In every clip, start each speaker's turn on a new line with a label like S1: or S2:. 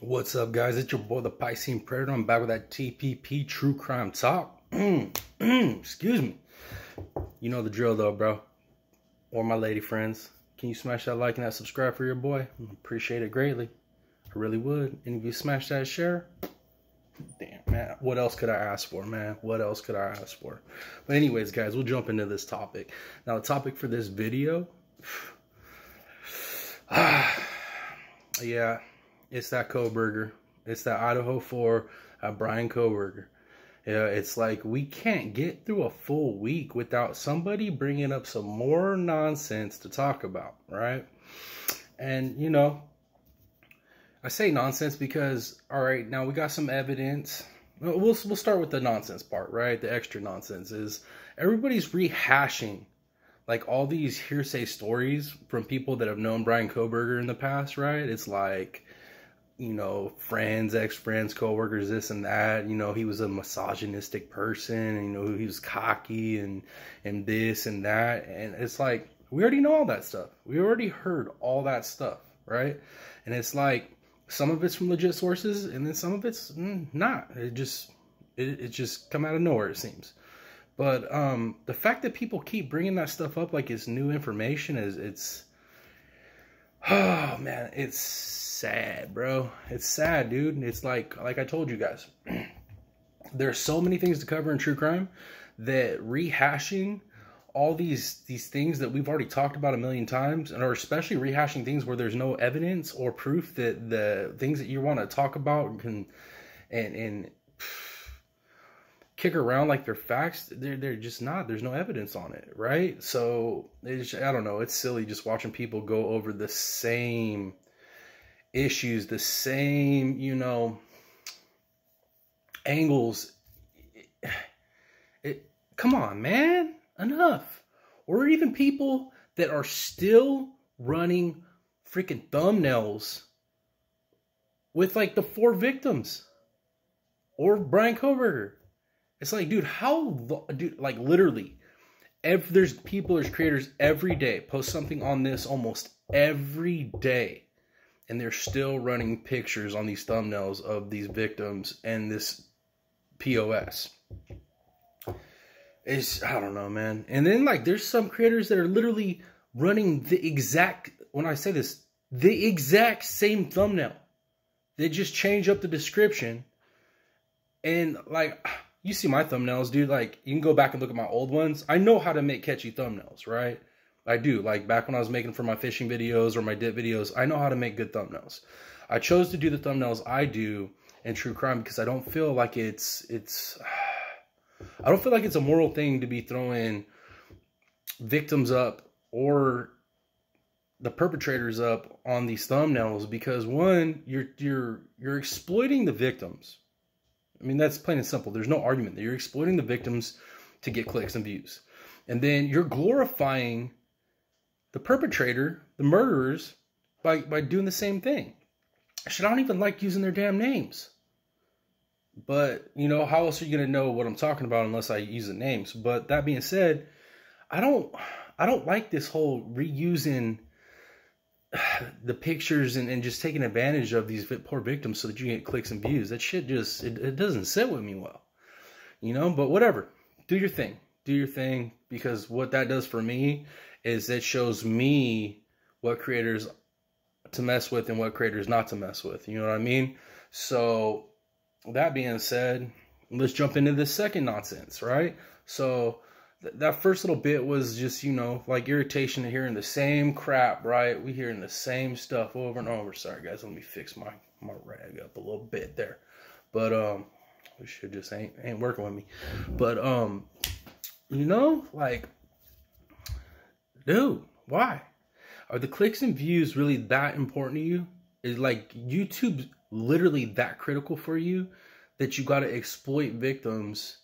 S1: What's up, guys? It's your boy, the Piscine Predator. I'm back with that TPP True Crime Talk. Mm, mm, excuse me. You know the drill, though, bro. Or my lady friends. Can you smash that like and that subscribe for your boy? Appreciate it greatly. I really would. And if you smash that share, damn, man. What else could I ask for, man? What else could I ask for? But anyways, guys, we'll jump into this topic. Now, the topic for this video... yeah it's that Kohberger. It's that Idaho 4 uh, Bryan Kohberger. Yeah, it's like we can't get through a full week without somebody bringing up some more nonsense to talk about, right? And, you know, I say nonsense because, all right, now we got some evidence. We'll, we'll start with the nonsense part, right? The extra nonsense is everybody's rehashing like all these hearsay stories from people that have known Bryan Kohberger in the past, right? It's like, you know, friends, ex-friends, co-workers, this and that. You know, he was a misogynistic person, and, you know, he was cocky and and this and that. And it's like we already know all that stuff. We already heard all that stuff, right? And it's like some of it's from legit sources, and then some of it's mm, not. It just it, it just come out of nowhere. It seems. But um, the fact that people keep bringing that stuff up like it's new information is it's oh man, it's sad, bro. It's sad, dude. It's like like I told you guys. There's so many things to cover in true crime that rehashing all these these things that we've already talked about a million times and or especially rehashing things where there's no evidence or proof that the things that you want to talk about can and and kick around like they're facts they're, they're just not there's no evidence on it right so it's i don't know it's silly just watching people go over the same issues, the same, you know, angles. It, it, come on, man, enough. Or even people that are still running freaking thumbnails with like the four victims or Bryan Kohberger. It's like, dude, how, dude, like literally, if there's people, there's creators every day post something on this almost every day and they're still running pictures on these thumbnails of these victims and this POS. It's I don't know, man. And then like there's some creators that are literally running the exact when I say this, the exact same thumbnail. They just change up the description. And like you see my thumbnails, dude, like you can go back and look at my old ones. I know how to make catchy thumbnails, right? I do. Like back when I was making for my fishing videos or my dip videos, I know how to make good thumbnails. I chose to do the thumbnails I do in true crime because I don't feel like it's it's I don't feel like it's a moral thing to be throwing victims up or the perpetrators up on these thumbnails because one, you're you're you're exploiting the victims. I mean, that's plain and simple. There's no argument that you're exploiting the victims to get clicks and views. And then you're glorifying the perpetrator, the murderers, by, by doing the same thing. Shit, I don't even like using their damn names. But, you know, how else are you going to know what I'm talking about unless I use the names? But that being said, I don't I don't like this whole reusing the pictures and, and just taking advantage of these poor victims so that you get clicks and views. That shit just it, it doesn't sit with me well. You know, but whatever. Do your thing. Do your thing because what that does for me is it shows me what creators to mess with and what creators not to mess with. You know what I mean? So that being said, let's jump into the second nonsense, right? So th that first little bit was just, you know, like irritation of hearing the same crap, right? We hearing the same stuff over and over. Sorry guys, let me fix my my rag up a little bit there. But um we should just ain't ain't working with me. But um you know, like Dude, why? Are the clicks and views really that important to you? Is like YouTube literally that critical for you that you got to exploit victims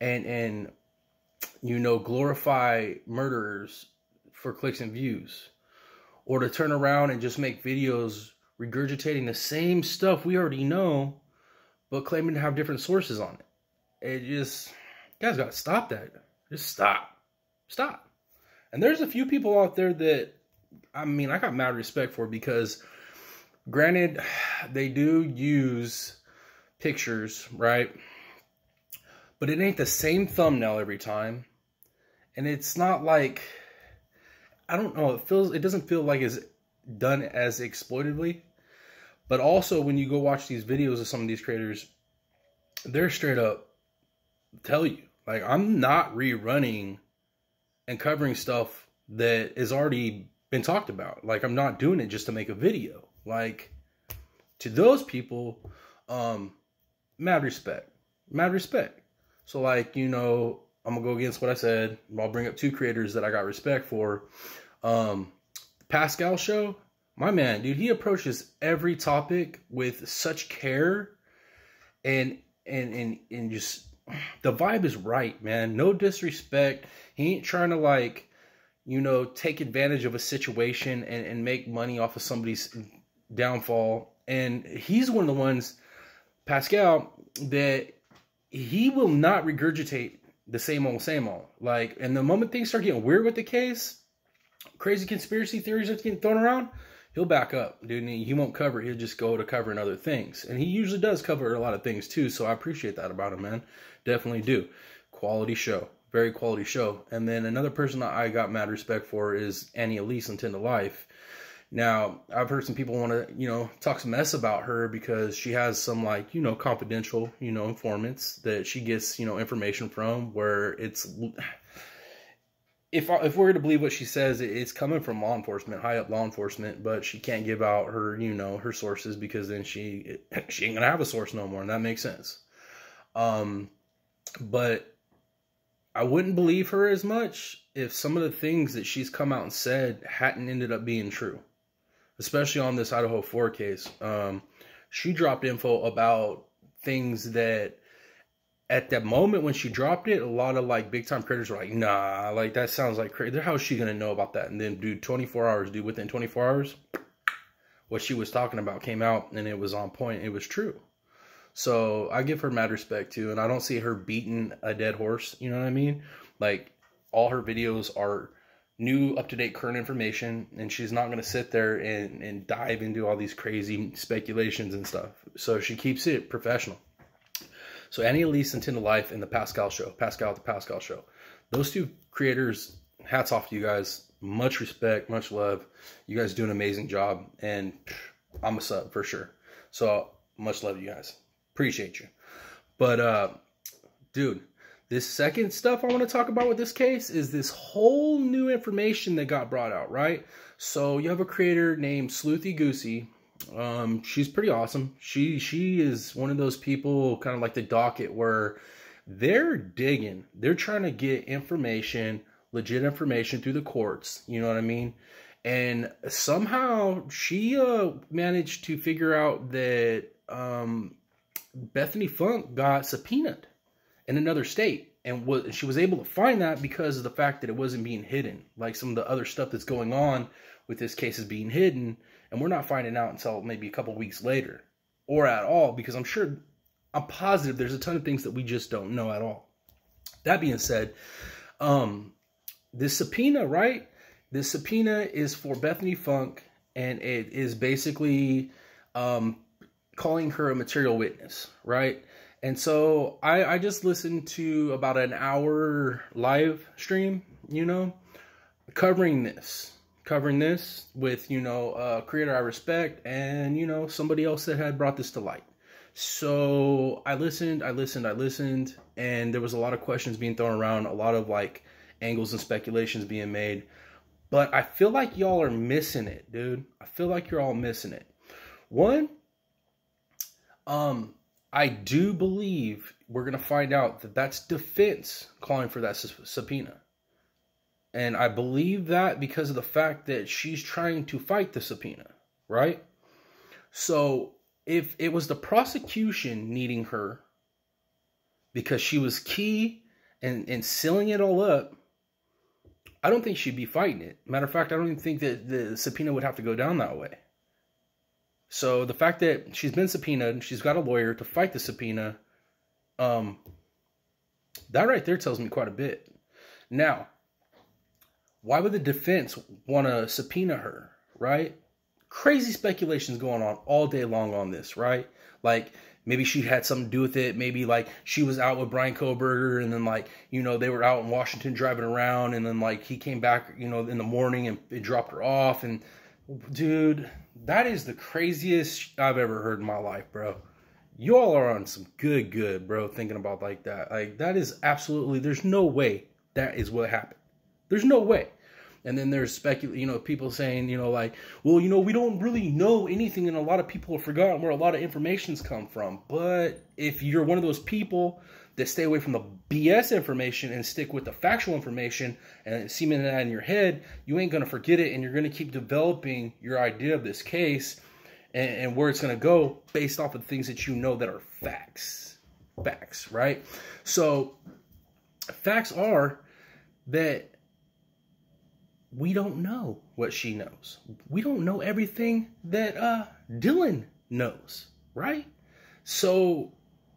S1: and and you know glorify murderers for clicks and views or to turn around and just make videos regurgitating the same stuff we already know but claiming to have different sources on it. It just guys got to stop that. Just stop. Stop. And there's a few people out there that, I mean, I got mad respect for because, granted, they do use pictures, right? But it ain't the same thumbnail every time. And it's not like I don't know, it feels it doesn't feel like it's done as exploitively. But also when you go watch these videos of some of these creators, they're straight up tell you. Like I'm not rerunning and covering stuff that has already been talked about. Like I'm not doing it just to make a video. Like to those people, um, mad respect. Mad respect. So like, you know, I'm gonna go against what I said. I'll bring up two creators that I got respect for. Um, Pascal show, my man, dude, he approaches every topic with such care and and and and just the vibe is right, man. No disrespect. He ain't trying to like, you know, take advantage of a situation and, and make money off of somebody's downfall. And he's one of the ones, Pascal, that he will not regurgitate the same old, same old. Like, and the moment things start getting weird with the case, crazy conspiracy theories are getting thrown around, he'll back up, dude. He, won't cover. He'll just go to covering other things. And he usually does cover a lot of things too. So I appreciate that about him, man. Definitely do. Quality show. Very quality show. And then another person I got mad respect for is Annie Elise on Tend Life. Now, I've heard some people want to, you know, talk some mess about her because she has some like, you know, confidential, you know, informants that she gets, you know, information from where it's if if we're to believe what she says, it's coming from law enforcement, high up law enforcement, but she can't give out her, you know, her sources because then she she ain't gonna have a source no more, and that makes sense. Um, but I wouldn't believe her as much if some of the things that she's come out and said hadn't ended up being true, especially on this Idaho Four case. Um, she dropped info about things that at that moment when she dropped it, a lot of like big time creators were like, nah, like that sounds like crazy. How is she gonna know about that? And then, dude, 24 hours, dude, within 24 hours, what she was talking about came out and it was on point. It was true. So I give her mad respect too. And I don't see her beating a dead horse. You know what I mean? Like all her videos are new, up to date, current information. And she's not going to sit there and, and dive into all these crazy speculations and stuff. So she keeps it professional. So Annie Elise and Tend Life and the Pascal Show, Pascal the Pascal Show. Those two creators, hats off to you guys. Much respect, much love. You guys do an amazing job, and I'm a sub for sure. So much love you guys. Appreciate you. But uh, dude, this second stuff I want to talk about with this case is this whole new information that got brought out, right? So you have a creator named Sleuthy Goosey um, she's pretty awesome. She she is one of those people, kind of like the docket, where they're digging. They're trying to get information, legit information through the courts. You know what I mean? And somehow she uh, managed to figure out that um, Bethany Funk got subpoenaed in another state, and was she was able to find that because of the fact that it wasn't being hidden, like some of the other stuff that's going on with this case is being hidden and we're not finding out until maybe a couple weeks later or at all because I'm sure I'm positive there's a ton of things that we just don't know at all. That being said, um this subpoena, right? This subpoena is for Bethany Funk and it is basically um calling her a material witness, right? And so I, I just listened to about an hour live stream, you know, covering this covering this with, you know, a creator I respect and, you know, somebody else that had brought this to light. So I listened, I listened, I listened, and there was a lot of questions being thrown around, a lot of like angles and speculations being made. But I feel like y'all are missing it, dude. I feel like you're all missing it. One, um, I do believe we're gonna find out that that's defense calling for that subpoena. And I believe that because of the fact that she's trying to fight the subpoena, right? So if it was the prosecution needing her because she was key and, and sealing it all up, I don't think she'd be fighting it. Matter of fact, I don't even think that the subpoena would have to go down that way. So the fact that she's been subpoenaed, she's got a lawyer to fight the subpoena, um, that right there tells me quite a bit. Now, why would the defense want to subpoena her, right? crazy speculations going on all day long on this, right? Like maybe she had something to do with it. Maybe like she was out with Bryan Kohberger and then like, you know, they were out in Washington driving around and then like he came back, you know, in the morning and it dropped her off. And dude, that is the craziest I've ever heard in my life, bro. You all are on some good, good, bro, thinking about like that. Like that is absolutely, there's no way that is what happened. There's no way. And then there's specul, you know, people saying, you know, like, well, you know, we don't really know anything, and a lot of people have forgotten where a lot of information's come from. But if you're one of those people that stay away from the BS information and stick with the factual information and cement that in your head, you ain't gonna forget it, and you're gonna keep developing your idea of this case and, and where it's gonna go based off of things that you know that are facts, facts, right? So facts are that we don't know what she knows. We don't know everything that uh, Dylan knows, right? So,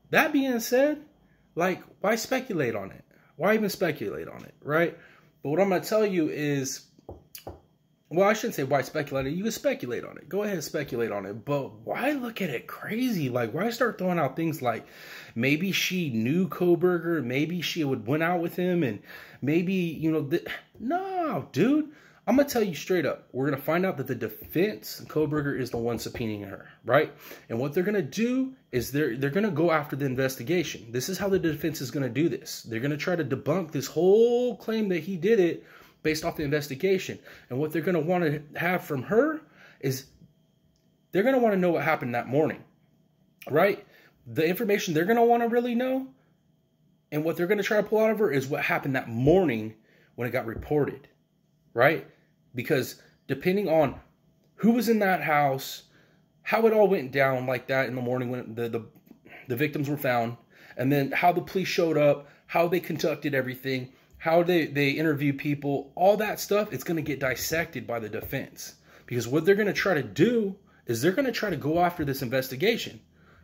S1: that being said, like, why speculate on it? Why even speculate on it, right? But what I'm going to tell you is, well, I shouldn't say why speculate. You can speculate on it. Go ahead and speculate on it. But why look at it crazy? Like, why start throwing out things like maybe she knew Kohberger, maybe she would went out with him, and maybe, you know, no, dude. I'm gonna tell you straight up. We're gonna find out that the defense, Kohberger, is the one subpoenaing her, right? And what they're gonna do is they're they're gonna go after the investigation. This is how the defense is gonna do this. They're gonna try to debunk this whole claim that he did it based off the investigation. And what they're gonna want to have from her is they're gonna want to know what happened that morning, right? The information they're gonna want to really know, and what they're gonna try to pull out of her is what happened that morning when it got reported, right? Because depending on who was in that house, how it all went down like that in the morning when the, the, the victims were found, and then how the police showed up, how they conducted everything, how they, they interview people, all that stuff, it's going to get dissected by the defense. Because what they're going to try to do is they're going to try to go after this investigation.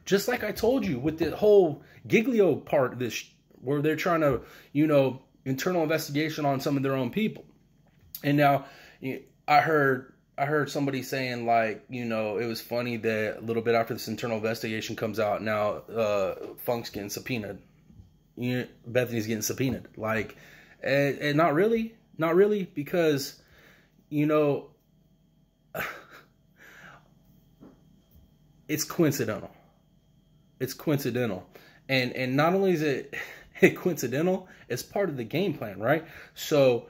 S1: Just like I told you with the whole Giglio part, this where they're trying to, you know, internal investigation on some of their own people. And now I heard I heard somebody saying like, you know, it was funny that a little bit after this internal investigation comes out, now uh, Funk's getting subpoenaed. You Bethany's getting subpoenaed. Like, and, and not really, not really, because you know, it's coincidental. It's coincidental, and and not only is it coincidental, it's part of the game plan, right? So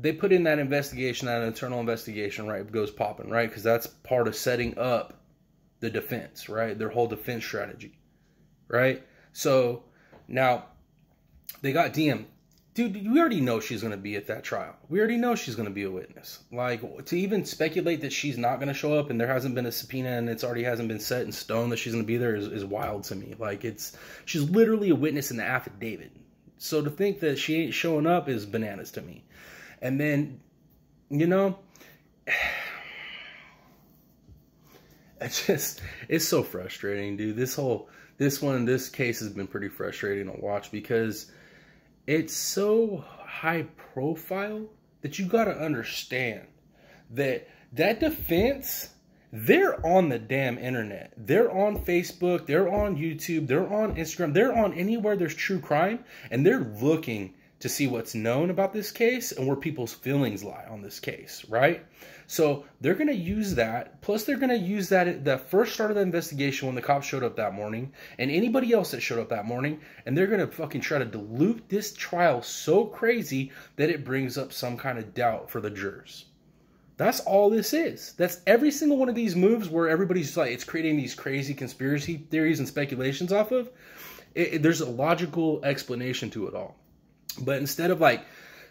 S1: they put in that investigation, that internal investigation, right? Goes popping, right? Because that's part of setting up the defense, right? Their whole defense strategy, right? So now they got DM. Dude, we already know she's going to be at that trial. We already know she's going to be a witness. Like, to even speculate that she's not going to show up and there hasn't been a subpoena and it's already hasn't been set in stone that she's going to be there is, is wild to me. Like, it's, she's literally a witness in the affidavit. So to think that she ain't showing up is bananas to me. And then, you know, it's just, it's so frustrating, dude. This whole, this one, this case has been pretty frustrating to watch because it's so high profile that you got to understand that that defense they're on the damn internet. They're on Facebook, they're on YouTube, they're on Instagram, they're on anywhere there's true crime, and they're looking to see what's known about this case and where people's feelings lie on this case, right? So they're going to use that. Plus, they're going to use that at the first start of the investigation when the cops showed up that morning and anybody else that showed up that morning. And they're going to fucking try to dilute this trial so crazy that it brings up some kind of doubt for the jurors. That's all this is. That's every single one of these moves where everybody's like, it's creating these crazy conspiracy theories and speculations off of. It, it, there's a logical explanation to it all. But instead of like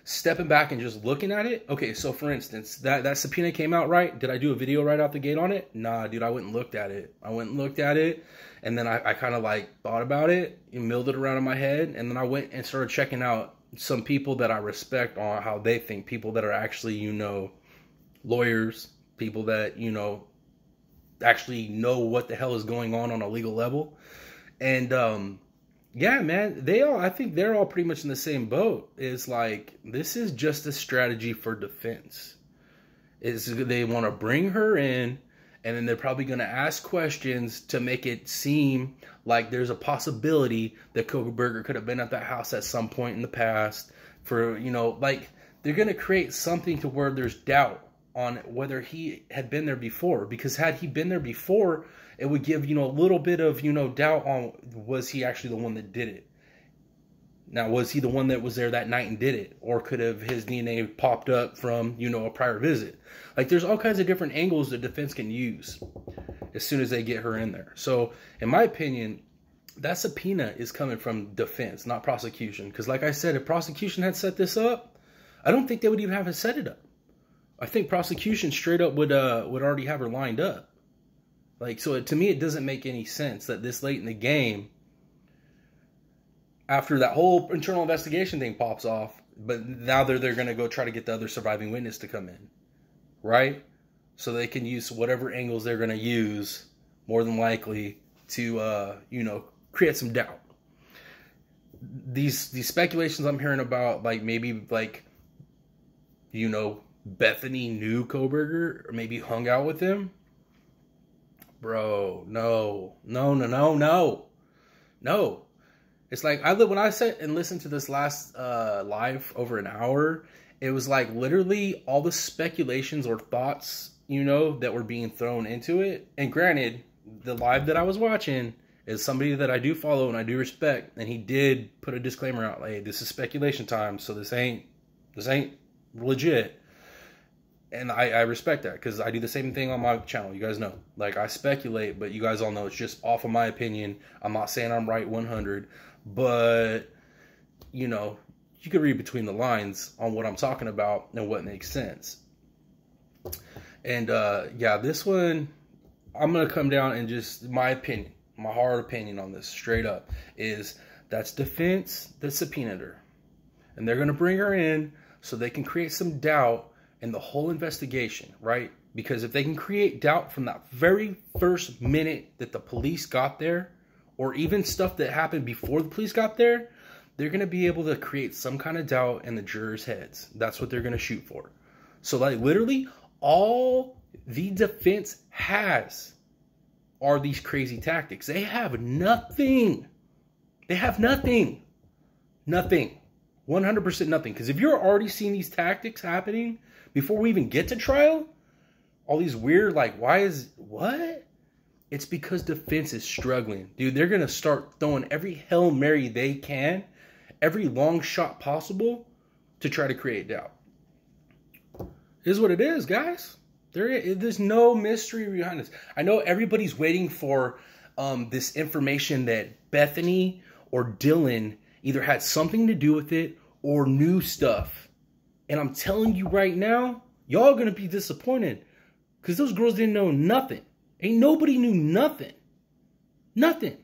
S1: stepping back and just looking at it, okay, so for instance, that, that subpoena came out right. Did I do a video right out the gate on it? Nah, dude, I went and looked at it. I went and looked at it, and then I, I kind of like thought about it and milled it around in my head, and then I went and started checking out some people that I respect on how they think, people that are actually, you know, lawyers, people that, you know, actually know what the hell is going on on a legal level. And um yeah, man, they all I think they're all pretty much in the same boat. Is like this is just a strategy for defense. is they want to bring her in and then they're probably going to ask questions to make it seem like there's a possibility that Kohberger could have been at that house at some point in the past for, you know, like they're going to create something to where there's doubt on whether he had been there before because had he been there before, it would give, you know, a little bit of, you know, doubt on was he actually the one that did it. Now, was he the one that was there that night and did it? Or could have his DNA popped up from, you know, a prior visit? Like, there's all kinds of different angles the defense can use as soon as they get her in there. So, in my opinion, that subpoena is coming from defense, not prosecution. Because, like I said, if prosecution had set this up, I don't think they would even have set it up. I think prosecution straight up would uh would already have her lined up. Like, so to me, it doesn't make any sense that this late in the game after that whole internal investigation thing pops off, but now they're they're gonna go try to get the other surviving witness to come in, right? So they can use whatever angles they're gonna use, more than likely to uh, you know create some doubt. These these speculations I'm hearing about, like maybe like you know Bethany knew Kohberger or maybe hung out with him. Bro, no, no, no, no, no, no. It's like I when I sat and listened to this last uh, live over an hour, it was like literally all the speculations or thoughts, you know, that were being thrown into it. And granted, the live that I was watching is somebody that I do follow and I do respect, and he did put a disclaimer out, like, hey, this is speculation time, so this ain't this ain't legit. And I, I respect that because I do the same thing on my channel. You guys know, like I speculate, but you guys all know it's just off of my opinion. I'm not saying I'm right 100, but you know, you could read between the lines on what I'm talking about and what makes sense. And uh, yeah, this one, I'm gonna come down and just my opinion, my hard opinion on this, straight up, is that's defense that subpoenaed her, and they're gonna bring her in so they can create some doubt in the whole investigation, right? Because if they can create doubt from that very first minute that the police got there, or even stuff that happened before the police got there, they're going to be able to create some kind of doubt in the jurors' heads. That's what they're going to shoot for. So, like, literally, all the defense has are these crazy tactics. They have nothing. They have nothing. Nothing. 100% nothing. Because if you're already seeing these tactics happening before we even get to trial, all these weird, like, why is, what? It's because defense is struggling. Dude, they're going to start throwing every Hail Mary they can, every long shot possible to try to create doubt. Is what it is, guys. There, there's no mystery behind this. I know everybody's waiting for um, this information that Bethany or Dylan either had something to do with it or knew stuff. And I'm telling you right now, y'all gonna be disappointed because those girls didn't know nothing. Ain't nobody knew nothing. Nothing.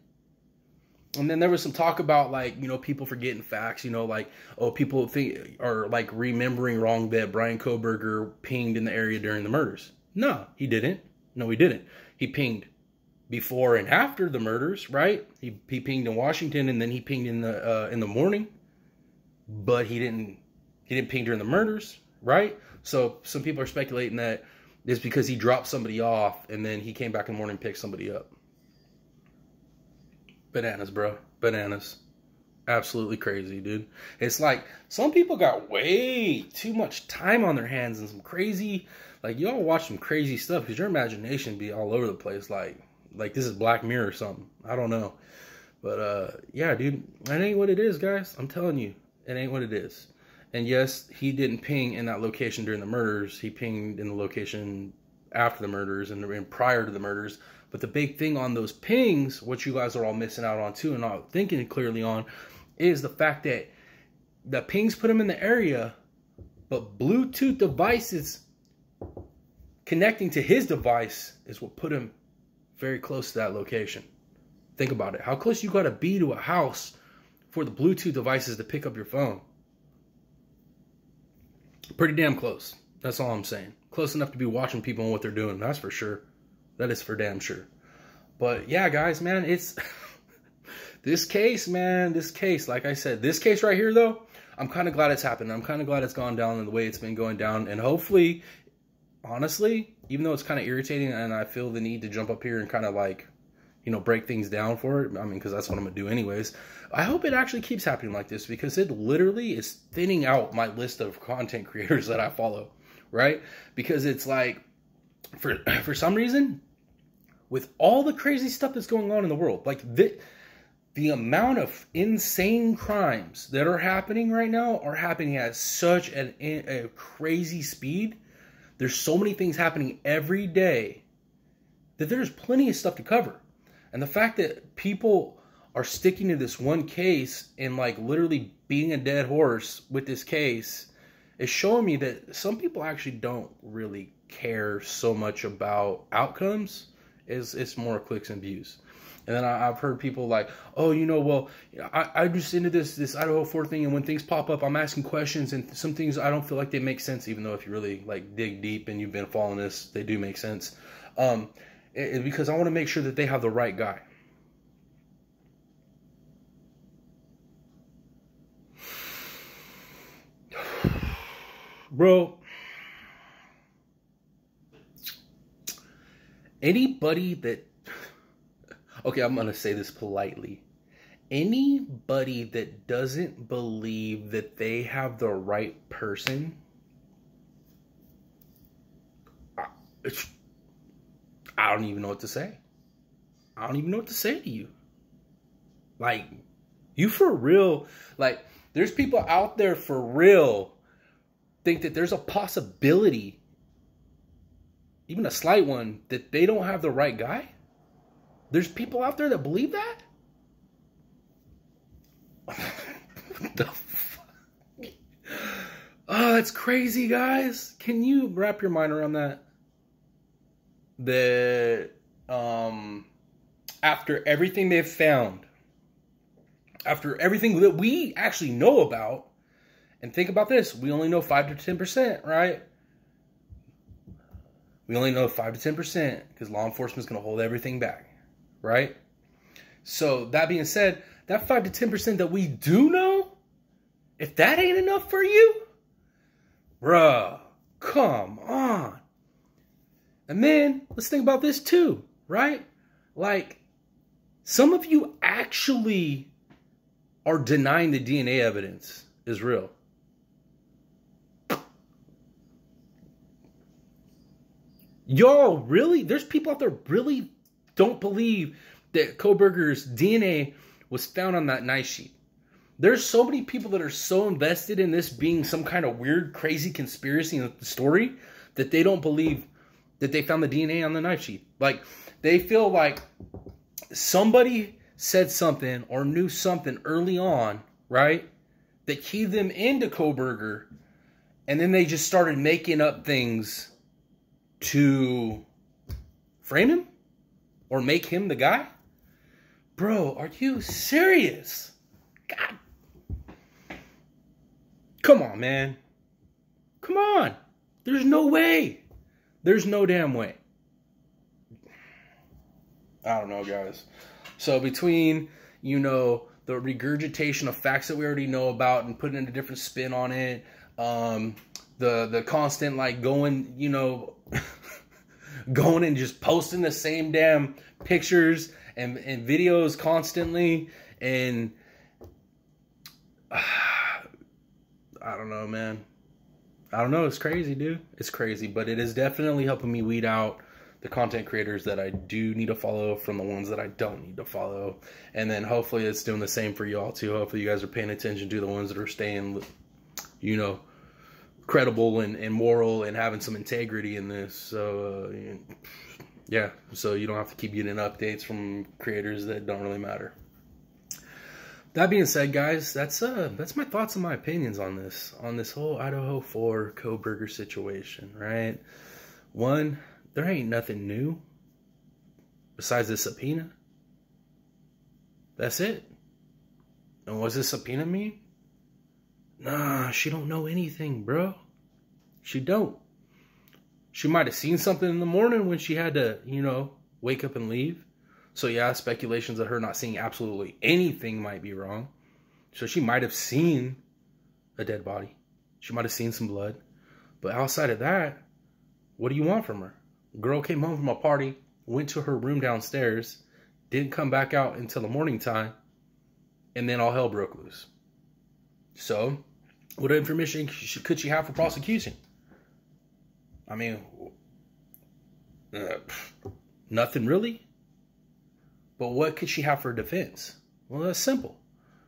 S1: And then there was some talk about like, you know, people forgetting facts, you know, like, oh, people think are like remembering wrong that Bryan Kohberger pinged in the area during the murders. No, he didn't. No, he didn't. He pinged before and after the murders, right? He, he pinged in Washington and then he pinged in the uh, in the morning, but he didn't he didn't ping during the murders, right? So some people are speculating that it's because he dropped somebody off and then he came back in the morning and picked somebody up. Bananas, bro. Bananas. Absolutely crazy, dude. It's like some people got way too much time on their hands and some crazy, like y'all watch some crazy stuff because your imagination be all over the place. Like, like this is Black Mirror or something. I don't know, but uh, yeah, dude, that ain't what it is, guys. I'm telling you, it ain't what it is. And yes, he didn't ping in that location during the murders. He pinged in the location after the murders and, prior to the murders. But the big thing on those pings, what you guys are all missing out on too, and not thinking clearly on, is the fact that the pings put him in the area, but Bluetooth devices connecting to his device is what put him very close to that location. Think about it. How close you got to be to a house for the Bluetooth devices to pick up your phone? Pretty damn close. That's all I'm saying. Close enough to be watching people and what they're doing. That's for sure. That is for damn sure. But yeah, guys, man, it's this case, man, this case, like I said, this case right here, though, I'm kind of glad it's happened. I'm kind of glad it's gone down the way it's been going down. And hopefully, honestly, even though it's kind of irritating and I feel the need to jump up here and kind of like, you know, break things down for it. I mean, because that's what I'm gonna do anyways. I hope it actually keeps happening like this because it literally is thinning out my list of content creators that I follow, right? Because it's like, for for some reason, with all the crazy stuff that's going on in the world, like the the amount of insane crimes that are happening right now are happening at such an, a crazy speed. There's so many things happening every day that there's plenty of stuff to cover. And the fact that people are sticking to this one case and like literally being a dead horse with this case is showing me that some people actually don't really care so much about outcomes is it's more clicks and views. And then I, have heard people like, oh, you know, well, I, I just into this this Idaho 4 thing, and when things pop up, I'm asking questions, and some things I don't feel like they make sense, even though if you really like dig deep and you've been following this, they do make sense. Um, it, because I want to make sure that they have the right guy. Bro, anybody that okay, I'm gonna say this politely. Anybody that doesn't believe that they have the right person, I, I don't even know what to say. I don't even know what to say to you. Like, you for real, like, there's people out there for real think that there's a possibility even a slight one, that they don't have the right guy? There's people out there that believe that? What the fuck? Oh, that's crazy, guys. Can you wrap your mind around that? That um after everything they've found, after everything that we actually know about, and think about this, we only know 5 to 10%, right? we only know 5 to 10% because law enforcement is going to hold everything back, right? So, that being said, that 5 to 10% that we do know, if that ain't enough for you, bruh, come on. And then let's think about this too, right? Like, some of you actually are denying the DNA evidence is real. Y'all really, there's people out there really don't believe that Kohberger's DNA was found on that knife sheet. There's so many people that are so invested in this being some kind of weird, crazy conspiracy story that they don't believe that they found the DNA on the knife sheet. Like, they feel like somebody said something or knew something early on, right? That keyed them into Kohberger, and then they just started making up things to frame him or make him the guy? Bro, are you serious? God. Come on, man. Come on. There's no way. There's no damn way. I don't know, guys. So between, you know, the regurgitation of facts that we already know about and putting in a different spin on it, um, the the constant like going, you know, going and just posting the same damn pictures and, and videos constantly and uh, I don't know, man. I don't know. It's crazy, dude. It's crazy, but it is definitely helping me weed out the content creators that I do need to follow from the ones that I don't need to follow. And then hopefully it's doing the same for y'all too. Hopefully you guys are paying attention to the ones that are staying, you know, credible and, and moral and having some integrity in this. So, uh, yeah, so you don't have to keep getting updates from creators that don't really matter. That being said, guys, that's uh that's my thoughts and my opinions on this on this whole Idaho 4 Kohberger situation, right? One, there ain't nothing new besides the subpoena. That's it. And what's this subpoena mean? Nah, she don't know anything, bro. She don't. She might have seen something in the morning when she had to, you know, wake up and leave. So yeah, speculations of her not seeing absolutely anything might be wrong. So she might have seen a dead body. She might have seen some blood. But outside of that, What do you want from her? Girl came home from a party, went to her room downstairs, didn't come back out until the morning time, and then all hell broke loose. So, what information could she have for prosecution? I mean, uh, nothing really. But what could she have for defense? Well, that's simple.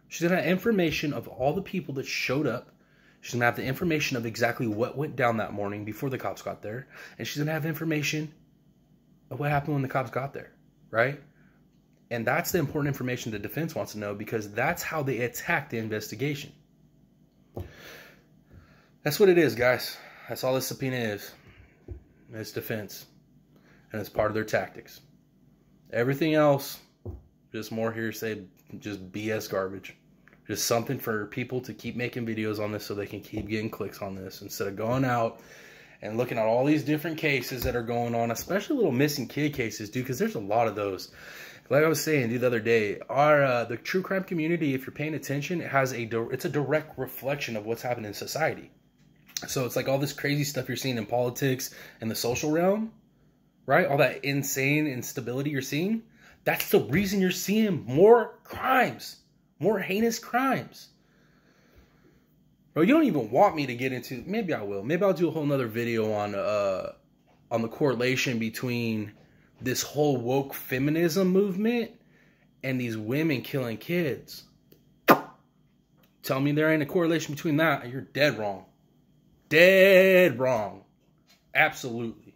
S1: She's going to have information of all the people that showed up. She's going to have the information of exactly what went down that morning before the cops got there. And she's going to have information of what happened when the cops got there, right? And that's the important information the defense wants to know because that's how they attack the investigation. That's what it is, guys. That's all this subpoena is. It's defense. And it's part of their tactics. Everything else, just more hearsay, just BS garbage. Just something for people to keep making videos on this so they can keep getting clicks on this instead of going out and looking at all these different cases that are going on, especially little missing kid cases, dude, because there's a lot of those. Like I was saying dude, the other day, our uh, the true crime community, if you're paying attention, it has a it's a direct reflection of what's happening in society. So it's like all this crazy stuff you're seeing in politics and the social realm, right? All that insane instability you're seeing. That's the reason you're seeing more crimes more heinous crimes. Bro, you don't even want me to get into. Maybe I will. Maybe I'll do a whole nother video on uh on the correlation between this whole woke feminism movement and these women killing kids. Tell me there ain't a correlation between that. You're dead wrong. Dead wrong. Absolutely.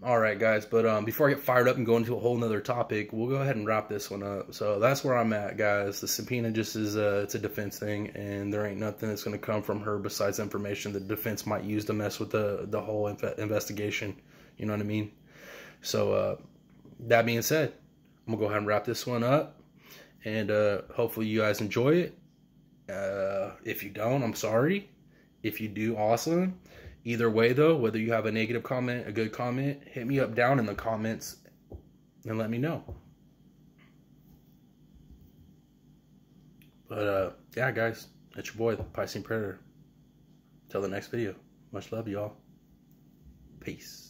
S1: All right, guys. But um, before I get fired up and go into a whole nother topic, we'll go ahead and wrap this one up. So that's where I'm at, guys. The subpoena just is a, it's a defense thing, and there ain't nothing that's going to come from her besides information the defense might use to mess with the the whole investigation. You know what I mean? So uh, that being said, I'm gonna go ahead and wrap this one up, and uh, hopefully you guys enjoy it. Uh, if you don't, I'm sorry. If you do, awesome. Either way, though, whether you have a negative comment, a good comment, hit me up down in the comments and let me know. But, uh, yeah, guys, it's your boy, the Piscine Predator. Till the next video. Much love, y'all. Peace.